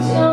Jones.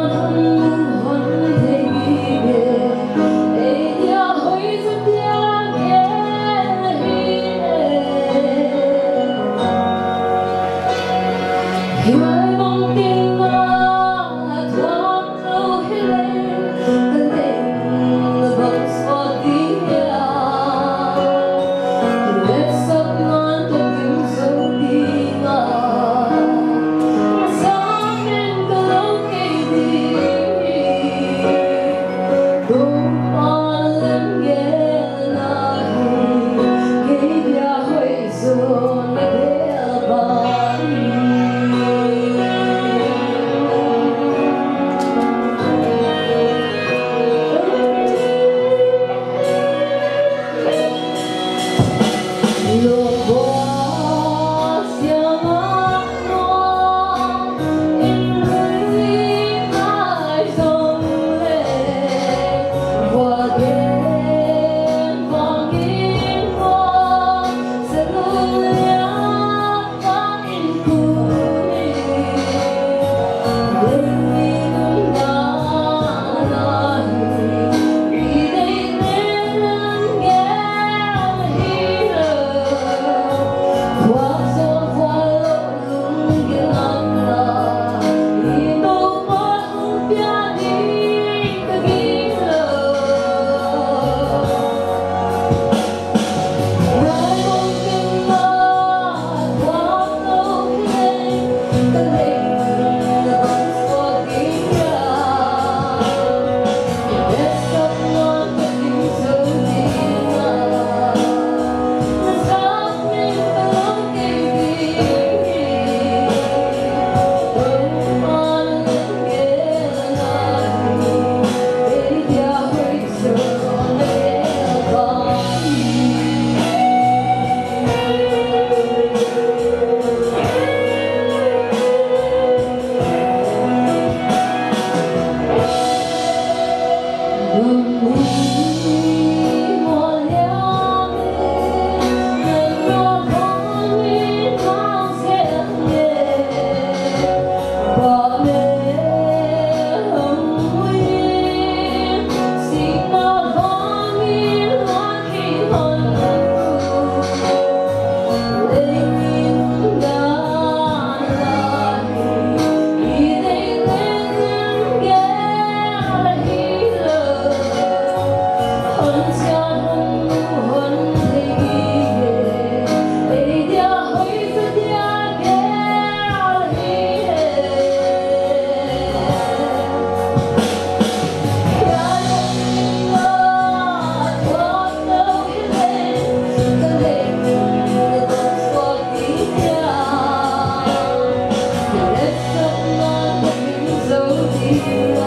you